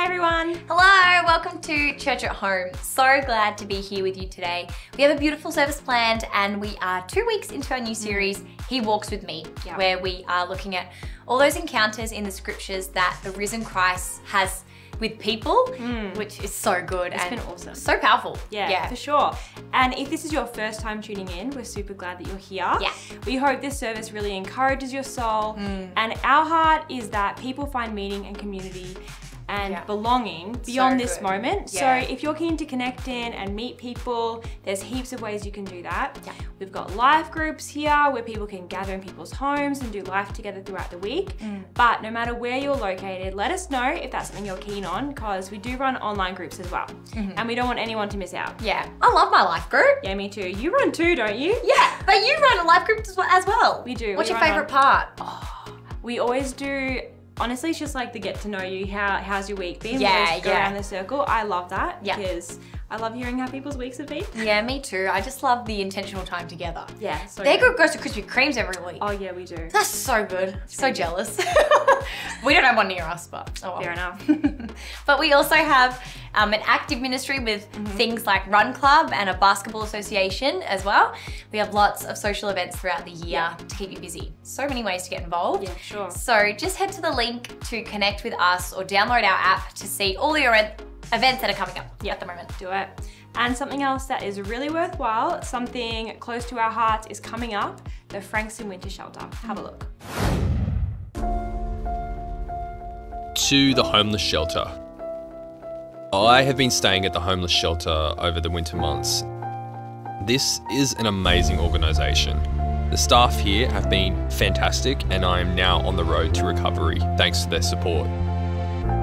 Hey everyone! Hello, welcome to Church at Home. So glad to be here with you today. We have a beautiful service planned and we are two weeks into our new series, He Walks With Me, Yeah. where we are looking at all those encounters in the scriptures that the risen Christ has with people, which is so good It's and been awesome. so powerful. Yeah, yeah. for sure. And if this is your first time tuning in, we're super glad that you're here. Yeah. We hope this service really encourages your soul. Mm. And our heart is that people find meaning and community and Yeah. belonging beyond this good. moment. Yeah. So if you're keen to connect in and meet people, there's heaps of ways you can do that. Yeah. We've got life groups here where people can gather in people's homes and do life together throughout the week. Mm. But no matter where you're located, let us know if that's something you're keen on because we do run online groups as well. Mm-hmm. And we don't want anyone to miss out. yeah. I love my life group. Yeah, me too. You run too, don't you? Yeah, but you run a life group as well. We do. What's We your favorite one. part? We always do. Honestly, it's just like the get to know you. How how's your week been? Yeah, yeah. around the circle. I love that Yeah. because I love hearing how people's weeks have been. Yeah, me too. I just love the intentional time together. Yeah, so Their good. goes to Krispy Kremes every week. Oh yeah, we do. That's so good. So jealous. we don't have one near us, but oh well. Fair enough. but we also have um, an active ministry with Mm-hmm. things like Run Club and a basketball association as well. We have lots of social events throughout the year Yeah. to keep you busy. So many ways to get involved. Yeah, sure. So just head to the link to connect with us or download our app to see all the events that are coming up Yeah. at the moment. Do it. And something else that is really worthwhile, something close to our hearts, is coming up. The Frankston Winter Shelter. Have a look. to the homeless shelter. I have been staying at the homeless shelter over the winter months. This is an amazing organisation. The staff here have been fantastic, and I am now on the road to recovery thanks to their support.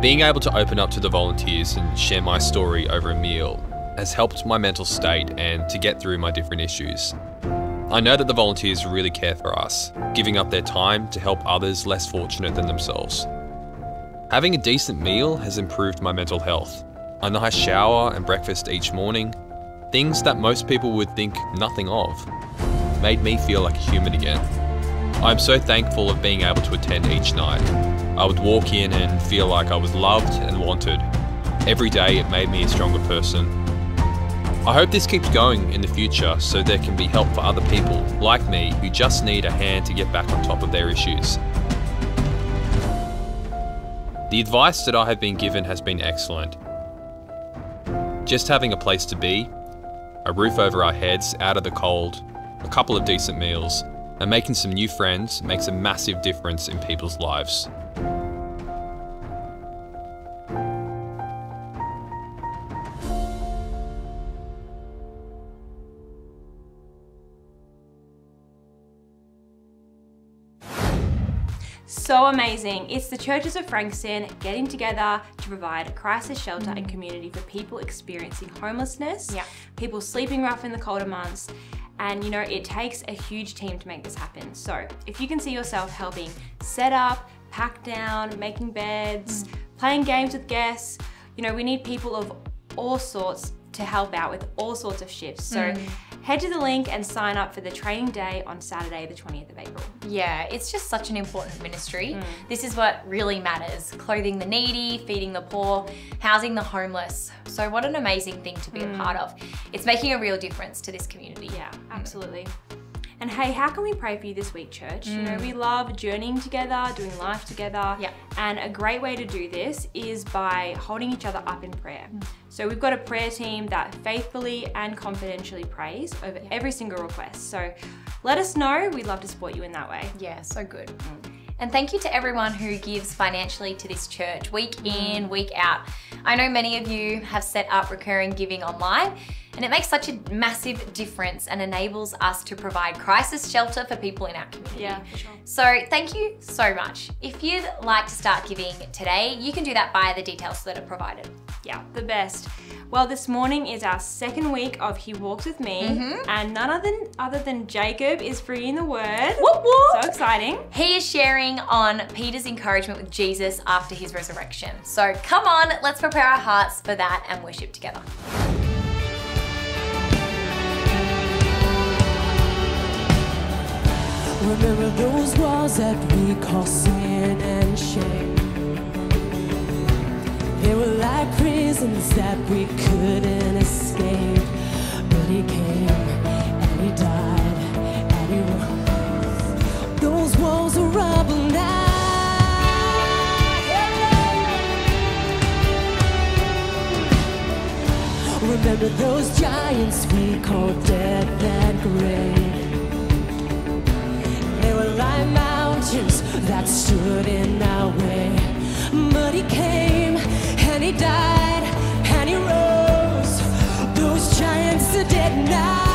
Being able to open up to the volunteers and share my story over a meal has helped my mental state and to get through my different issues. I know that the volunteers really care for us, giving up their time to help others less fortunate than themselves. Having a decent meal has improved my mental health. A nice shower and breakfast each morning, things that most people would think nothing of, made me feel like a human again. I'm so thankful of being able to attend each night. I would walk in and feel like I was loved and wanted. Every day it made me a stronger person. I hope this keeps going in the future so there can be help for other people like me who just need a hand to get back on top of their issues. The advice that I have been given has been excellent. Just having a place to be, a roof over our heads out of the cold, a couple of decent meals, and making some new friends makes a massive difference in people's lives. So amazing. It's the churches of Frankston getting together to provide crisis shelter and community for people experiencing homelessness, Yeah. people sleeping rough in the colder months. And you know, it takes a huge team to make this happen. So if you can see yourself helping set up, pack down, making beds, mm. playing games with guests, you know, we need people of all sorts to help out with all sorts of shifts. So mm. Head to the link and sign up for the training day on Saturday, the 20th of April. Yeah, it's just such an important ministry. Mm. This is what really matters clothing the needy, feeding the poor, housing the homeless. So, what an amazing thing to be Mm. a part of. It's making a real difference to this community. Yeah, absolutely. And hey, how can we pray for you this week, church? You know, we mm. love journeying together, doing life together. Yeah. And a great way to do this is by holding each other up in prayer. Mm. So we've got a prayer team that faithfully and confidentially prays over every single request. So let us know. We'd love to support you in that way. Yeah, so good. Mm. And thank you to everyone who gives financially to this church week in, week out. I know many of you have set up recurring giving online, and it makes such a massive difference and enables us to provide crisis shelter for people in our community. Yeah, for sure. So thank you so much. If you'd like to start giving today, you can do that via the details that are provided. Yeah, the best. Well, this morning is our second week of He Walks With Me, mm-hmm. and none other than, other than Jacob is bringing the word. Whoop whoop! So exciting. He is sharing on Peter's encouragement with Jesus after his resurrection. So come on, let's prepare our hearts for that and worship together. Remember those walls that we call sin and shame. They were like prisons that we couldn't escape. But he came and he died and he rose. Those walls are rubble now. Remember those giants we called death and grave. Caroline mountains that stood in our way. But he came and he died and he rose. Those giants are dead now.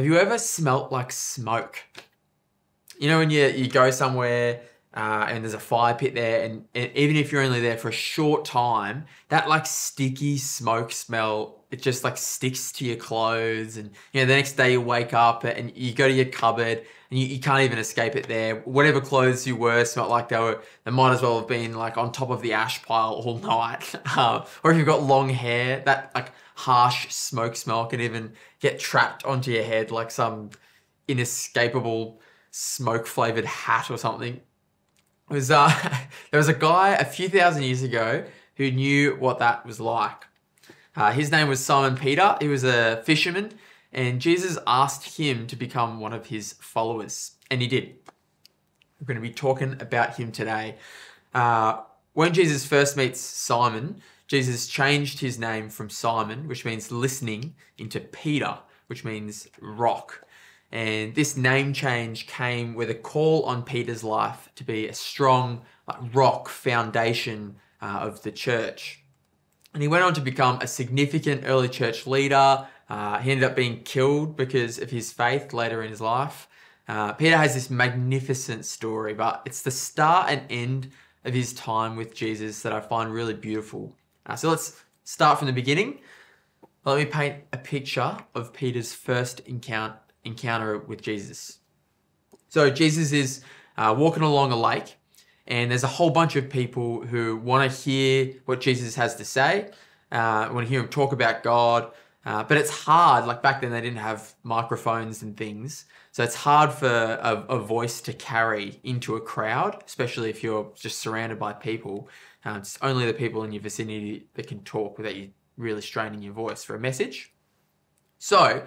Have you ever smelt like smoke? You know when you you go somewhere uh, and there's a fire pit there, and, and even if you're only there for a short time, that like sticky smoke smell it just like sticks to your clothes, and you know the next day you wake up and you go to your cupboard and you, you can't even escape it there. Whatever clothes you were smelled like they were they might as well have been like on top of the ash pile all night. um, or if you've got long hair, that like harsh smoke smell can even get trapped onto your head like some inescapable smoke flavored hat or something. Was uh, there was a guy a few thousand years ago who knew what that was like. Uh, his name was Simon Peter. He was a fisherman, and Jesus asked him to become one of his followers, and he did. We're going to be talking about him today. Uh, when Jesus first meets Simon, Jesus changed his name from Simon, which means listening, into Peter, which means rock. And this name change came with a call on Peter's life to be a strong like, rock foundation uh, of the church. And he went on to become a significant early church leader. Uh, he ended up being killed because of his faith later in his life. Uh, Peter has this magnificent story, but it's the start and end of his time with Jesus that I find really beautiful. Uh, so let's start from the beginning. Let me paint a picture of Peter's first encounter, encounter with Jesus. So Jesus is uh, walking along a lake, and there's a whole bunch of people who want to hear what Jesus has to say, uh, want to hear him talk about God. Uh, but it's hard. Like back then, they didn't have microphones and things, so it's hard for a, a voice to carry into a crowd, especially if you're just surrounded by people. Uh, it's only the people in your vicinity that can talk without you really straining your voice for a message. So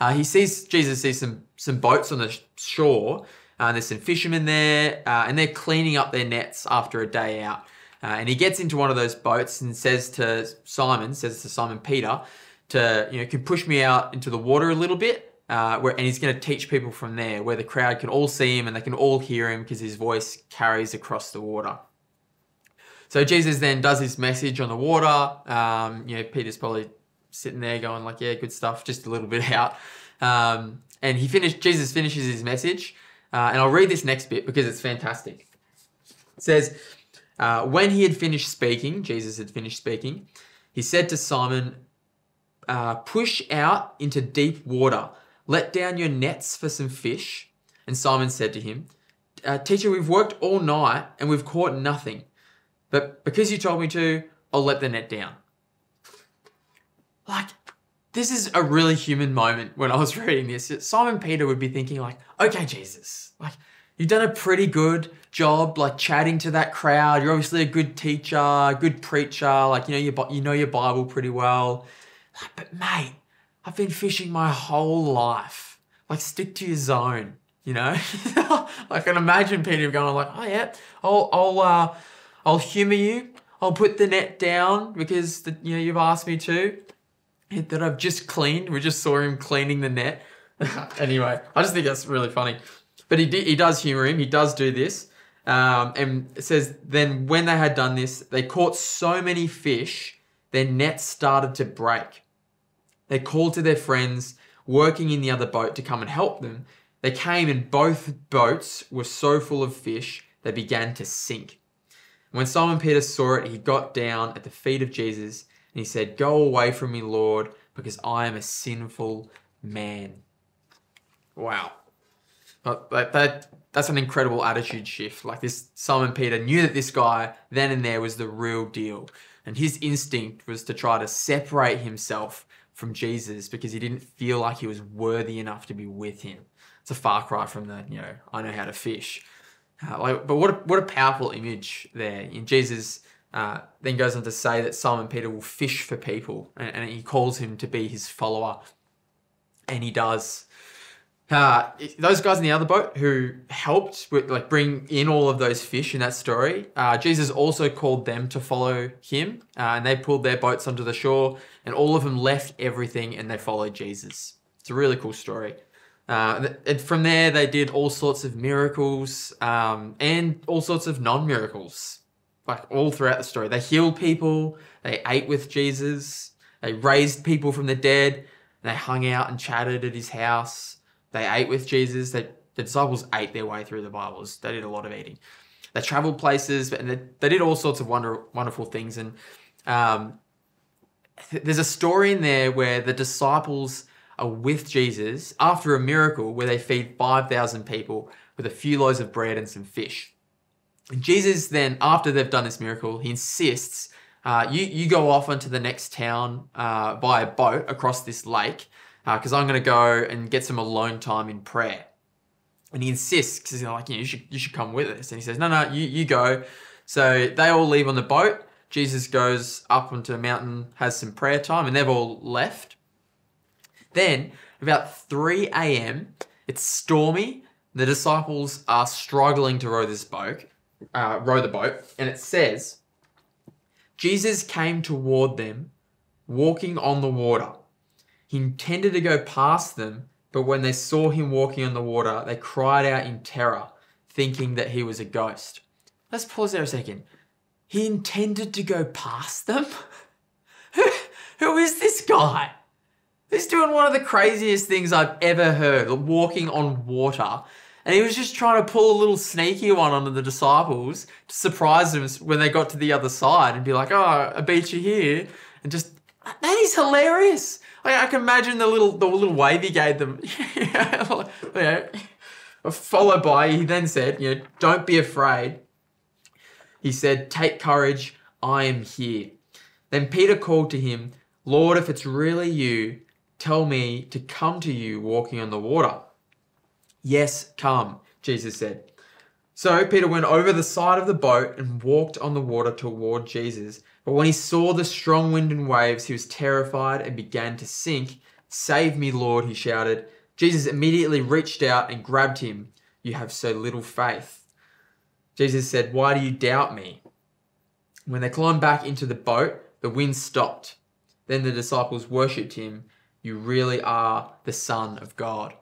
uh, he sees Jesus sees some some boats on the sh- shore. Uh, there's some fishermen there, uh, and they're cleaning up their nets after a day out. Uh, and he gets into one of those boats and says to Simon, says to Simon Peter, to you know, can push me out into the water a little bit. Uh, where, and he's going to teach people from there, where the crowd can all see him and they can all hear him because his voice carries across the water. So Jesus then does his message on the water. Um, you know, Peter's probably sitting there going like, "Yeah, good stuff," just a little bit out. Um, and he finished. Jesus finishes his message, uh, and I'll read this next bit because it's fantastic. It says, uh, "When he had finished speaking, Jesus had finished speaking. He said to Simon, uh, "Push out into deep water. Let down your nets for some fish." And Simon said to him, uh, "Teacher, we've worked all night and we've caught nothing." But because you told me to, I'll let the net down. Like, this is a really human moment when I was reading this. Simon Peter would be thinking, like, okay, Jesus, like, you've done a pretty good job, like, chatting to that crowd. You're obviously a good teacher, good preacher, like, you know, your, you know your Bible pretty well. Like, but mate, I've been fishing my whole life. Like, stick to your zone. You know, I can imagine Peter going like, "Oh yeah, I'll I'll uh, I'll humor you. I'll put the net down because the, you know you've asked me to." That I've just cleaned. We just saw him cleaning the net. anyway, I just think that's really funny. But he, he does humor him. He does do this. Um, and says, then when they had done this, they caught so many fish, their nets started to break. They called to their friends working in the other boat to come and help them. They came, and both boats were so full of fish, they began to sink. When Simon Peter saw it, he got down at the feet of Jesus and he said, Go away from me, Lord, because I am a sinful man. Wow. But that, that that's an incredible attitude shift. Like this Simon Peter knew that this guy then and there was the real deal. And his instinct was to try to separate himself from Jesus because he didn't feel like he was worthy enough to be with him. It's a far cry from the, you know, I know how to fish. Uh, like, but what a, what a powerful image there. And Jesus uh, then goes on to say that Simon Peter will fish for people, and, and he calls him to be his follower, and he does. Uh, those guys in the other boat who helped with, like bring in all of those fish in that story, uh, Jesus also called them to follow him, uh, and they pulled their boats onto the shore, and all of them left everything and they followed Jesus. It's a really cool story. Uh, and from there, they did all sorts of miracles um, and all sorts of non miracles, like all throughout the story. They healed people, they ate with Jesus, they raised people from the dead, they hung out and chatted at his house. They ate with Jesus. They, the disciples ate their way through the Bibles. They did a lot of eating. They traveled places, and they, they did all sorts of wonder, wonderful things. And um, th- there's a story in there where the disciples are with Jesus after a miracle where they feed 5,000 people with a few loaves of bread and some fish. Jesus then, after they've done this miracle, he insists, uh, you, you go off into the next town uh, by a boat across this lake because I'm going to go and get some alone time in prayer. And he insists because he's like, you, know, you should you should come with us. And he says, no, no, you you go. So they all leave on the boat. Jesus goes up onto a mountain, has some prayer time, and they've all left. Then, about 3 a.m., it's stormy. The disciples are struggling to row this boat, uh, row the boat, and it says, Jesus came toward them, walking on the water. He intended to go past them, but when they saw him walking on the water, they cried out in terror, thinking that he was a ghost. Let's pause there a second. He intended to go past them? who, who is this guy? He's doing one of the craziest things I've ever heard, walking on water. And he was just trying to pull a little sneaky one onto the disciples to surprise them when they got to the other side and be like, oh, I beat you here. And just, that is hilarious. I can imagine the little the little wave he gave them. know, followed by, he then said, you know, don't be afraid. He said, take courage, I am here. Then Peter called to him, Lord, if it's really you, tell me to come to you walking on the water. Yes, come, Jesus said. So Peter went over the side of the boat and walked on the water toward Jesus. But when he saw the strong wind and waves, he was terrified and began to sink. Save me, Lord, he shouted. Jesus immediately reached out and grabbed him. You have so little faith. Jesus said, Why do you doubt me? When they climbed back into the boat, the wind stopped. Then the disciples worshipped him. You really are the Son of God.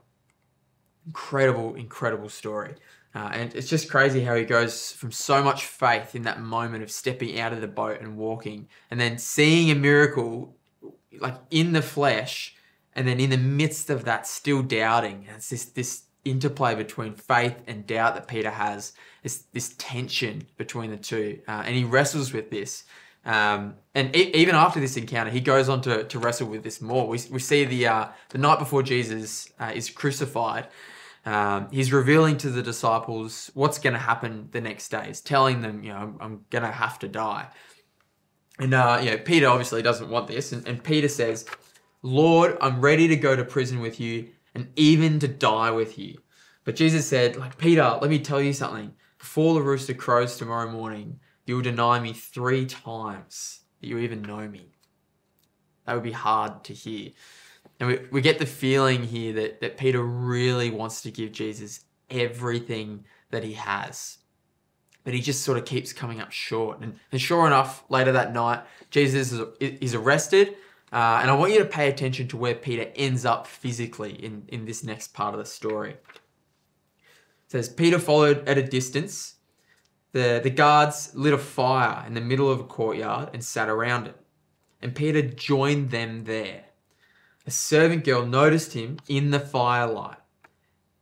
Incredible, incredible story. Uh, and it's just crazy how he goes from so much faith in that moment of stepping out of the boat and walking, and then seeing a miracle like in the flesh, and then in the midst of that, still doubting. And it's this this interplay between faith and doubt that Peter has. It's this tension between the two, uh, and he wrestles with this. Um, and e- even after this encounter, he goes on to, to wrestle with this more. We, we see the uh, the night before Jesus uh, is crucified. Um, he's revealing to the disciples what's going to happen the next day. He's telling them, you know, I'm, I'm going to have to die. And, uh, you know, Peter obviously doesn't want this. And, and Peter says, Lord, I'm ready to go to prison with you and even to die with you. But Jesus said, like, Peter, let me tell you something. Before the rooster crows tomorrow morning, you will deny me three times that you even know me. That would be hard to hear. And we, we get the feeling here that, that Peter really wants to give Jesus everything that he has. But he just sort of keeps coming up short. And, and sure enough, later that night, Jesus is, is arrested. Uh, and I want you to pay attention to where Peter ends up physically in, in this next part of the story. It says, Peter followed at a distance. The, the guards lit a fire in the middle of a courtyard and sat around it. And Peter joined them there. A servant girl noticed him in the firelight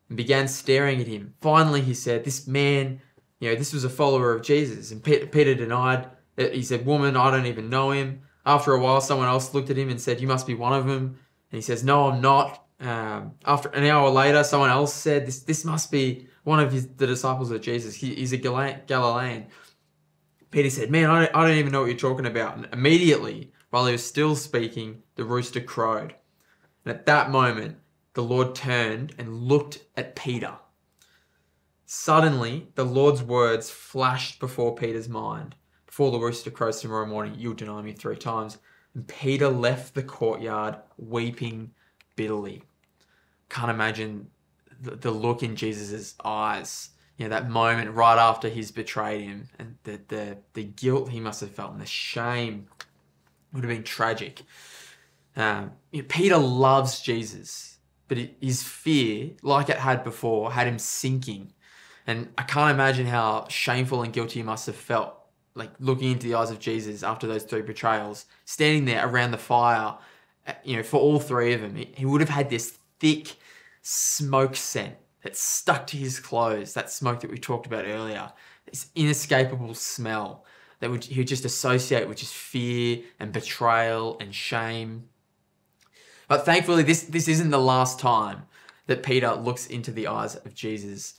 and began staring at him. Finally, he said, This man, you know, this was a follower of Jesus. And Peter, denied it. He said, Woman, I don't even know him. After a while, someone else looked at him and said, You must be one of them. And he says, No, I'm not. Um, after an hour later, someone else said, This, this must be one of his, the disciples of Jesus. He, he's a Galilean. Peter said, Man, I don't, I don't even know what you're talking about. And immediately, while he was still speaking, the rooster crowed. And at that moment, the Lord turned and looked at Peter. Suddenly, the Lord's words flashed before Peter's mind. Before the rooster crows tomorrow morning, you'll deny me three times. And Peter left the courtyard weeping bitterly. Can't imagine the, the look in Jesus' eyes. You know, that moment right after he's betrayed him and the, the, the guilt he must have felt and the shame would have been tragic. Um, you know, Peter loves Jesus, but his fear, like it had before, had him sinking. And I can't imagine how shameful and guilty he must have felt, like looking into the eyes of Jesus after those three betrayals, standing there around the fire, uh, you know, for all three of them. He, would have had this thick smoke scent that stuck to his clothes, that smoke that we talked about earlier, this inescapable smell that would, he would just associate with just fear and betrayal and shame. But thankfully, this, this isn't the last time that Peter looks into the eyes of Jesus.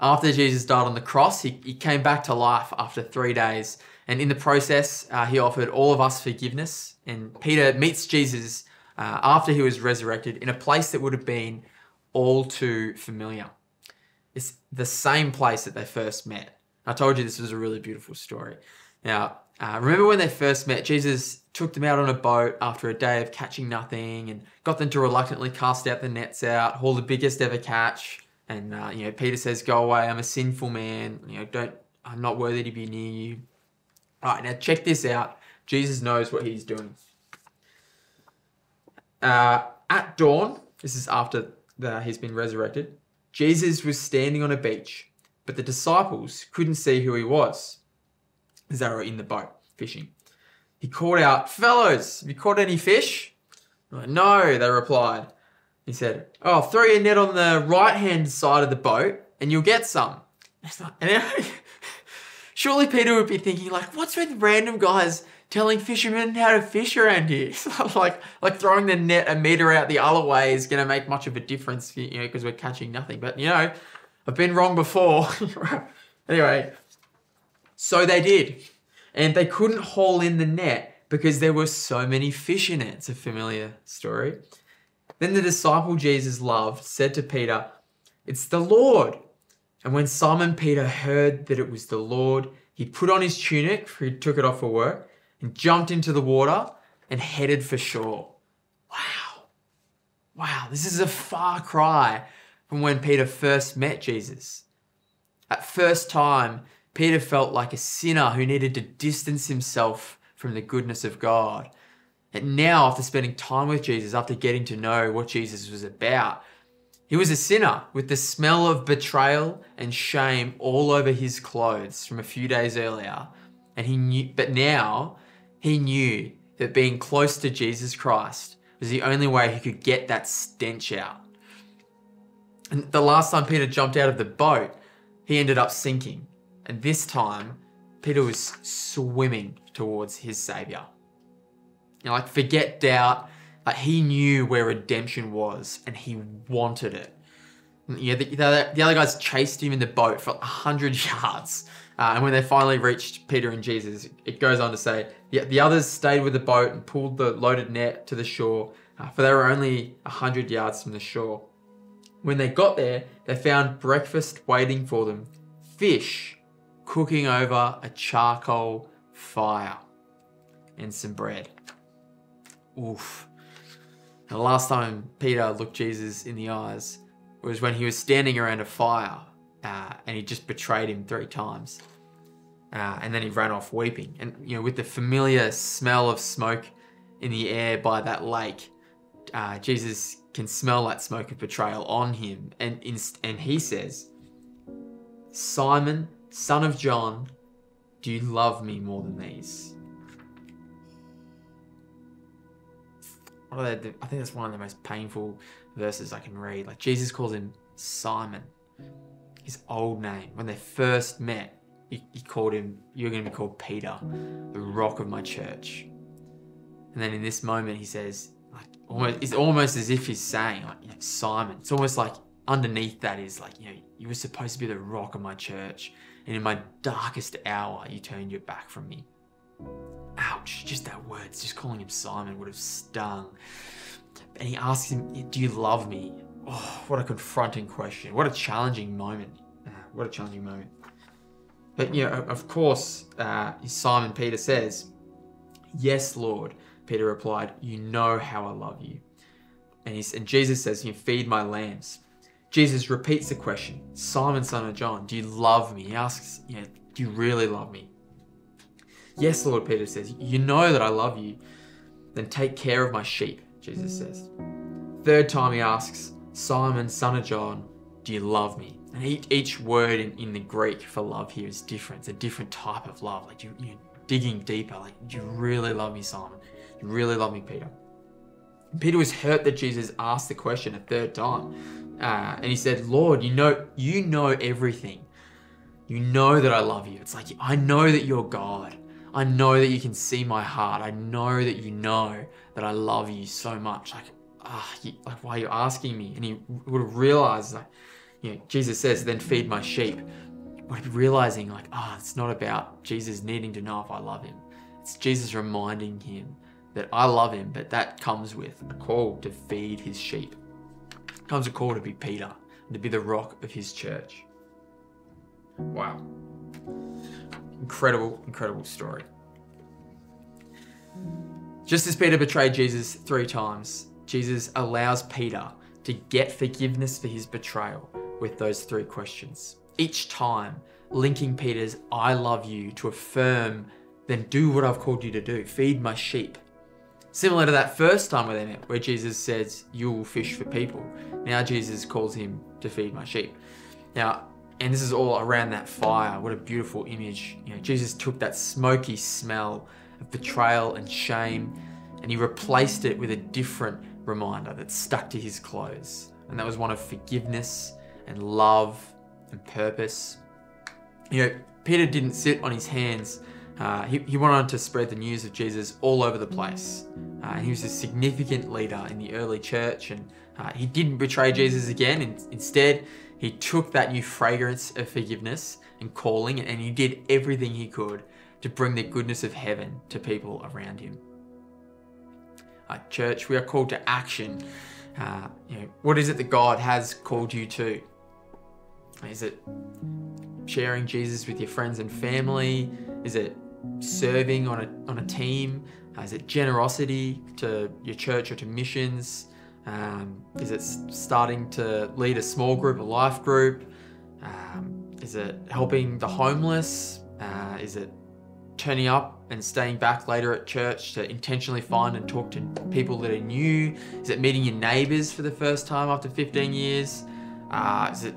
After Jesus died on the cross, he, he came back to life after three days. And in the process, uh, he offered all of us forgiveness. And Peter meets Jesus uh, after he was resurrected in a place that would have been all too familiar. It's the same place that they first met. I told you this was a really beautiful story. Now, uh, remember when they first met, Jesus took them out on a boat after a day of catching nothing and got them to reluctantly cast out the nets out, haul the biggest ever catch. And, uh, you know, Peter says, Go away, I'm a sinful man. You know, don't, I'm not worthy to be near you. All right, now check this out. Jesus knows what he's doing. Uh, at dawn, this is after the, he's been resurrected, Jesus was standing on a beach, but the disciples couldn't see who he was were in the boat fishing. He called out, Fellows, have you caught any fish? Like, no, they replied. He said, Oh, throw your net on the right hand side of the boat and you'll get some. And then, surely Peter would be thinking, like, what's with random guys telling fishermen how to fish around here? like, like throwing the net a meter out the other way is going to make much of a difference, you know, because we're catching nothing. But, you know, I've been wrong before. anyway, so they did. And they couldn't haul in the net because there were so many fish in it. It's a familiar story. Then the disciple Jesus loved said to Peter, It's the Lord. And when Simon Peter heard that it was the Lord, he put on his tunic, for he took it off for work, and jumped into the water and headed for shore. Wow. Wow, this is a far cry from when Peter first met Jesus. At first time, Peter felt like a sinner who needed to distance himself from the goodness of God. And now, after spending time with Jesus, after getting to know what Jesus was about, he was a sinner with the smell of betrayal and shame all over his clothes from a few days earlier. And he knew, but now he knew that being close to Jesus Christ was the only way he could get that stench out. And the last time Peter jumped out of the boat, he ended up sinking. And this time, Peter was swimming towards his Savior. You know, like, forget doubt. Like, he knew where redemption was and he wanted it. Yeah, the, the, the other guys chased him in the boat for 100 yards. Uh, and when they finally reached Peter and Jesus, it goes on to say, yeah, the others stayed with the boat and pulled the loaded net to the shore, uh, for they were only 100 yards from the shore. When they got there, they found breakfast waiting for them fish cooking over a charcoal fire and some bread. Oof. The last time Peter looked Jesus in the eyes, was when he was standing around a fire uh, and he just betrayed him three times. Uh, and then he ran off weeping. And, you know, with the familiar smell of smoke in the air by that lake, uh, Jesus can smell that smoke of betrayal on him. And, and he says, Simon, son of John, do you love me more than these? What are they, I think that's one of the most painful verses I can read. Like Jesus calls him Simon, his old name. When they first met, he, he called him, You're going to be called Peter, the rock of my church. And then in this moment, he says, like, almost, it's almost as if he's saying, like, you know, Simon. It's almost like underneath that is like, you know, you were supposed to be the rock of my church. And in my darkest hour, you turned your back from me. Ouch, just that word, just calling him Simon would have stung. And he asks him, Do you love me? Oh, what a confronting question. What a challenging moment. Uh, what a challenging moment. But, you know, of course, uh, Simon Peter says, Yes, Lord. Peter replied, You know how I love you. And, and Jesus says, You feed my lambs. Jesus repeats the question, Simon, son of John, do you love me? He asks, Do you really love me? Yes, Lord, Peter says, You know that I love you. Then take care of my sheep, Jesus says. Third time he asks, Simon, son of John, do you love me? And each, each word in, in the Greek for love here is different. It's a different type of love. Like you, you're digging deeper. Like, do you really love me, Simon? Do you really love me, Peter? Peter was hurt that Jesus asked the question a third time. Uh, and he said, Lord, you know, you know everything. You know that I love you. It's like, I know that you're God. I know that you can see my heart. I know that you know that I love you so much. Like, ah, like why are you asking me? And he would have realized, like, you know, Jesus says, then feed my sheep. Would be realizing, like, ah, it's not about Jesus needing to know if I love him. It's Jesus reminding him that I love him, but that comes with a call to feed his sheep. Comes a call to be Peter and to be the rock of his church. Wow. Incredible, incredible story. Just as Peter betrayed Jesus three times, Jesus allows Peter to get forgiveness for his betrayal with those three questions. Each time, linking Peter's I love you to affirm, then do what I've called you to do feed my sheep. Similar to that first time where they where Jesus says, You will fish for people. Now Jesus calls him to feed my sheep. Now, and this is all around that fire. What a beautiful image. You know, Jesus took that smoky smell of betrayal and shame and he replaced it with a different reminder that stuck to his clothes. And that was one of forgiveness and love and purpose. You know, Peter didn't sit on his hands. Uh, he, he went on to spread the news of Jesus all over the place. Uh, he was a significant leader in the early church. And uh, he didn't betray Jesus again. In, instead, he took that new fragrance of forgiveness and calling, and he did everything he could to bring the goodness of heaven to people around him. Uh, church, we are called to action. Uh, you know, what is it that God has called you to? Is it sharing Jesus with your friends and family? Is it serving on a, on a team? Uh, is it generosity to your church or to missions? Um, is it starting to lead a small group, a life group? Um, is it helping the homeless? Uh, is it turning up and staying back later at church to intentionally find and talk to people that are new? Is it meeting your neighbors for the first time after 15 years? Uh, is it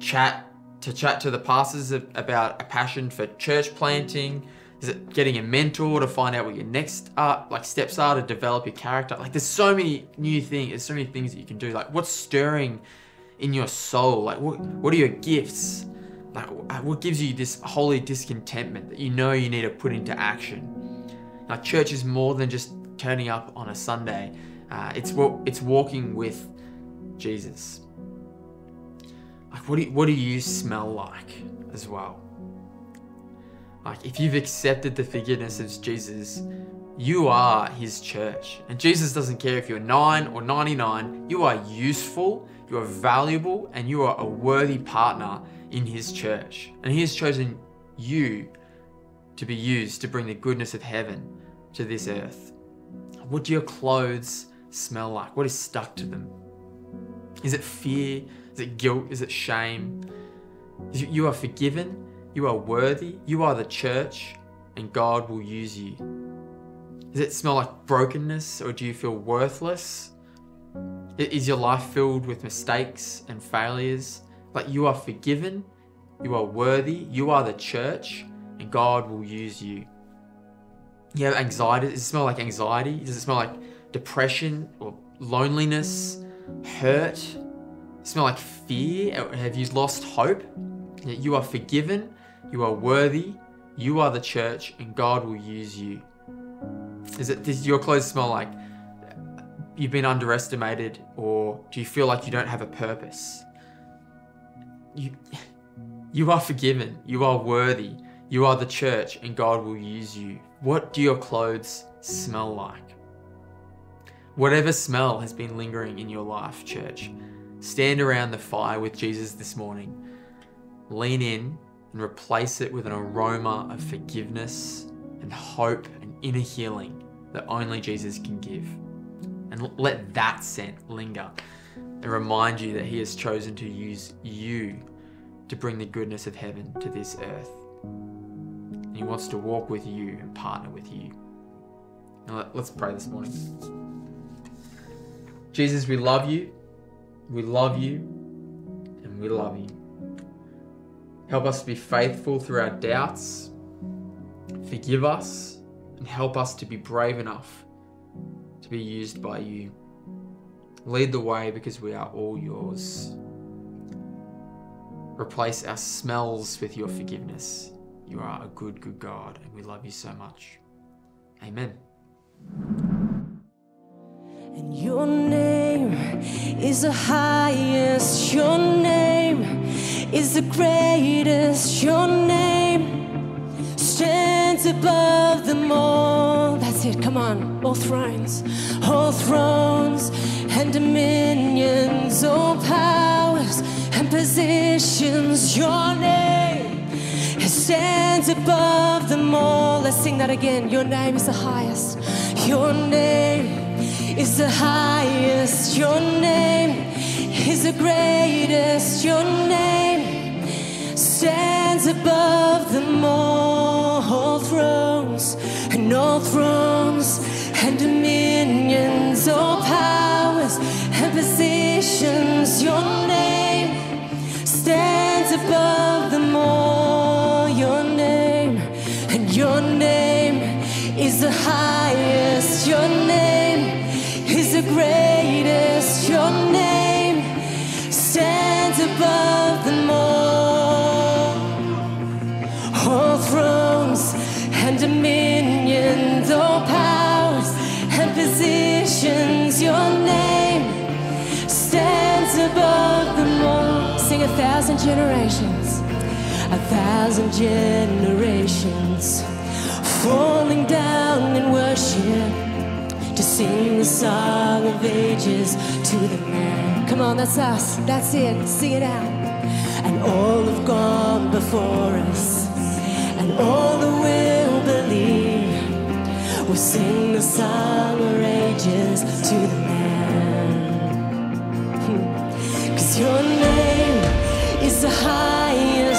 chat to chat to the pastors about a passion for church planting? Is it getting a mentor to find out what your next uh, like steps are to develop your character? Like there's so many new things, there's so many things that you can do. Like what's stirring in your soul? Like what what are your gifts? Like uh, what gives you this holy discontentment that you know you need to put into action? Like church is more than just turning up on a Sunday. Uh, it's it's walking with Jesus. Like what do you, what do you smell like as well? Like, if you've accepted the forgiveness of Jesus, you are his church. And Jesus doesn't care if you're 9 or 99, you are useful, you are valuable, and you are a worthy partner in his church. And he has chosen you to be used to bring the goodness of heaven to this earth. What do your clothes smell like? What is stuck to them? Is it fear? Is it guilt? Is it shame? You you are forgiven. You are worthy. You are the church, and God will use you. Does it smell like brokenness, or do you feel worthless? Is your life filled with mistakes and failures? But you are forgiven, you are worthy, you are the church, and God will use you. You have anxiety. Does it smell like anxiety? Does it smell like depression or loneliness, hurt? Smell like fear? Have you lost hope? You are forgiven, you are worthy, you are the church, and God will use you. Is it? Does your clothes smell like you've been underestimated, or do you feel like you don't have a purpose? You, you are forgiven. You are worthy. You are the church, and God will use you. What do your clothes smell like? Whatever smell has been lingering in your life, church, stand around the fire with Jesus this morning. Lean in and replace it with an aroma of forgiveness and hope and inner healing that only Jesus can give. And let that scent linger and remind you that He has chosen to use you to bring the goodness of heaven to this earth. And He wants to walk with you and partner with you. Now let- let's pray this morning. Jesus, we love you, we love you, and we love you. Help us to be faithful through our doubts. Forgive us and help us to be brave enough to be used by you. Lead the way because we are all yours. Replace our smells with your forgiveness. You are a good, good God, and we love you so much. Amen. And your name is the highest, your name is the greatest, your name stands above them all. That's it, come on, all thrones, all thrones and dominions, all powers and positions, your name stands above them all. Let's sing that again. Your name is the highest. Your name is the highest. Your name is the greatest. Your name stands above them all. All thrones and all thrones and dominions, all powers and positions. Your name stands above them all. Your name and your name is the highest. Your a thousand generations, a thousand generations, falling down in worship to sing the song of ages to the man. Come on, that's us. That's it. Sing it out. And all have gone before us, and all that will believe will sing the song of ages to the man. Hmm. Cause your name is the highest,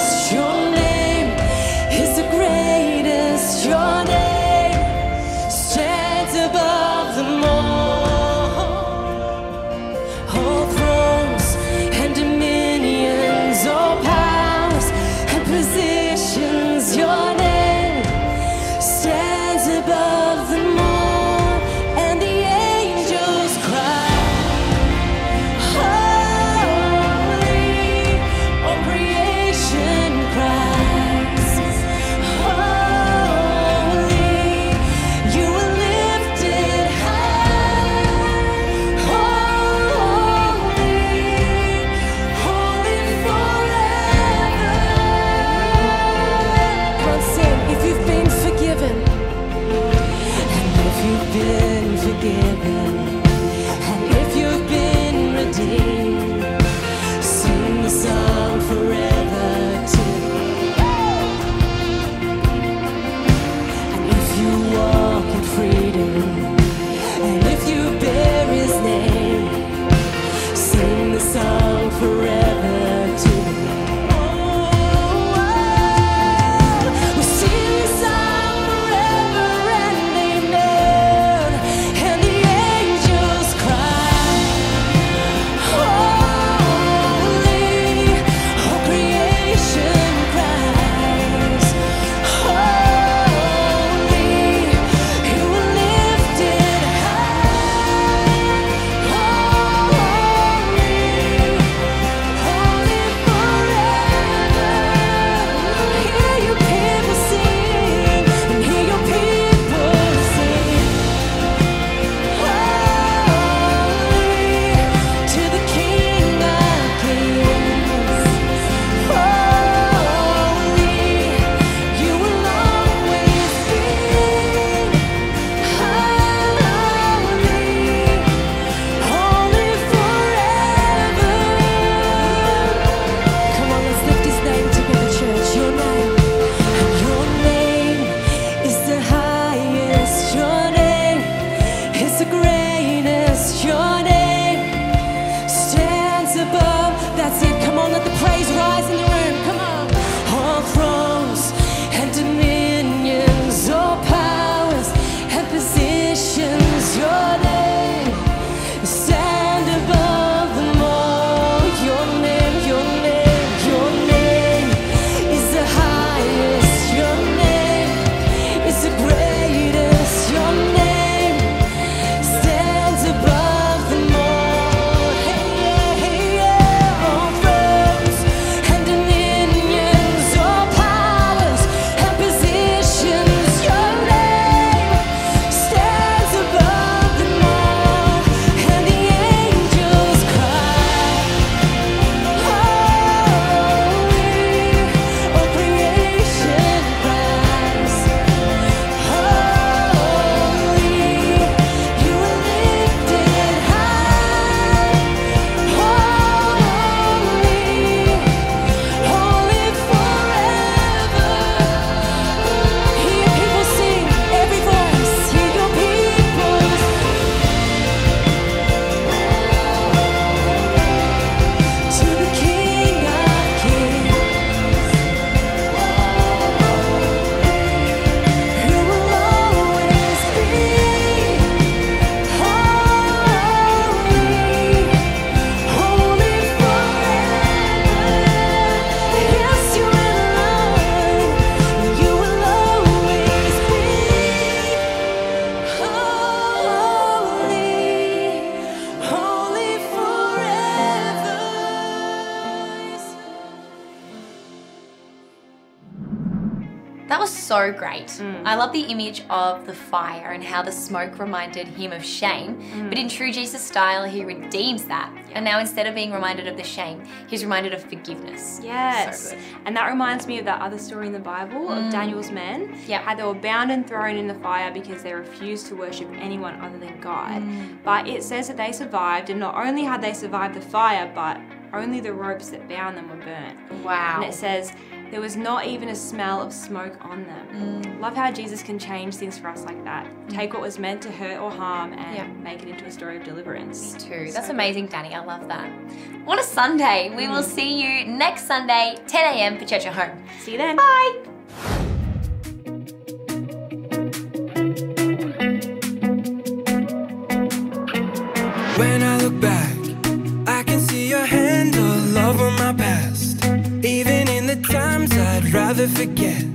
Mm. I love the image of the fire and how the smoke reminded him of shame. Mm. But in true Jesus style, he redeems that. And now instead of being reminded of the shame, he's reminded of forgiveness. Yes. So and that reminds me of that other story in the Bible of Daniel's men. Yeah. How they were bound and thrown in the fire because they refused to worship anyone other than God. But it says that they survived, and not only had they survived the fire, but only the ropes that bound them were burnt. Wow. And it says there was not even a smell of smoke on them. Mm. Love how Jesus can change things for us like that. Mm. Take what was meant to hurt or harm and Yeah. make it into a story of deliverance. Me too. That's amazing, Danny. I love that. What a Sunday. We will mm. see you next Sunday, 10 a.m. for Church at Home. See you then. Bye. When I look back, I can Rather forget.